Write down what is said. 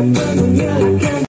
temannya kan